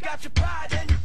got your pride and you.